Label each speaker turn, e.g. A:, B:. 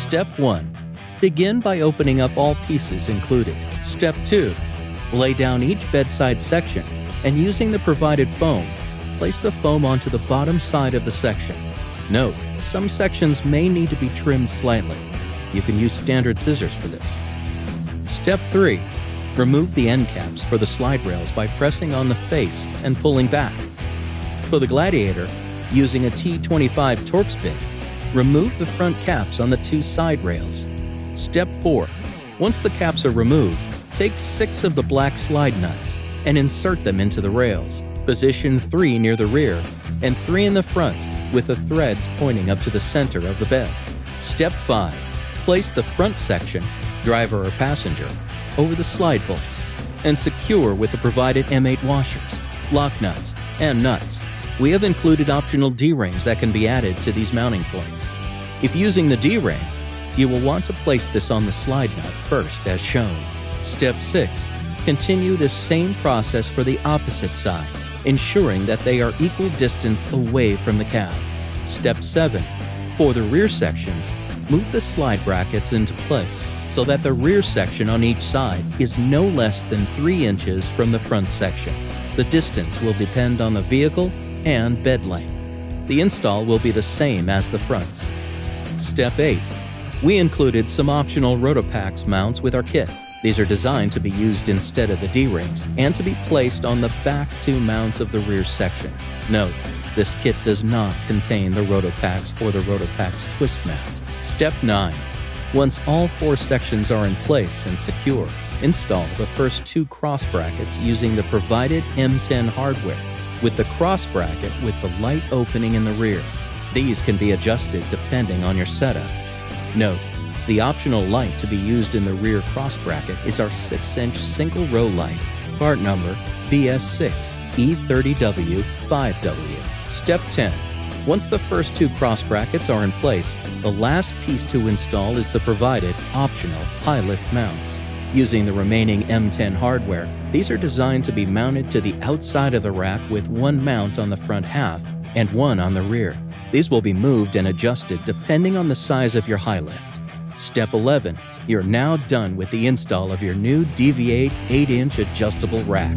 A: Step 1. Begin by opening up all pieces included. Step 2. Lay down each bedside section and using the provided foam, place the foam onto the bottom side of the section. Note, some sections may need to be trimmed slightly. You can use standard scissors for this. Step 3. Remove the end caps for the slide rails by pressing on the face and pulling back. For the Gladiator, using a T25 Torx bit, remove the front caps on the two side rails. Step 4. Once the caps are removed, take six of the black slide nuts and insert them into the rails. Position three near the rear and three in the front with the threads pointing up to the center of the bed. Step 5. Place the front section, driver or passenger, over the slide bolts and secure with the provided M8 washers, lock nuts, and nuts. We have included optional D-rings that can be added to these mounting points. If using the D-ring, you will want to place this on the slide nut first as shown. Step 6. Continue this same process for the opposite side, ensuring that they are equal distance away from the cab. Step 7. For the rear sections, move the slide brackets into place so that the rear section on each side is no less than 3 inches from the front section. The distance will depend on the vehicle and bed length. The install will be the same as the fronts. Step 8. We included some optional Rotopax mounts with our kit. These are designed to be used instead of the D-rings and to be placed on the back two mounts of the rear section. Note, this kit does not contain the Rotopax or the Rotopax twist mount. Step 9. Once all four sections are in place and secure, install the first two cross brackets using the provided M10 hardware, with the cross bracket with the light opening in the rear. These can be adjusted depending on your setup. Note, the optional light to be used in the rear cross bracket is our 6-inch single row light, part number BS6 E30W5W. Step 10. Once the first two cross brackets are in place, the last piece to install is the provided optional Hi-Lift mounts. Using the remaining M10 hardware, these are designed to be mounted to the outside of the rack with one mount on the front half and one on the rear. These will be moved and adjusted depending on the size of your Hi-Lift. Step 11. You're now done with the install of your new DV8 8-inch adjustable rack.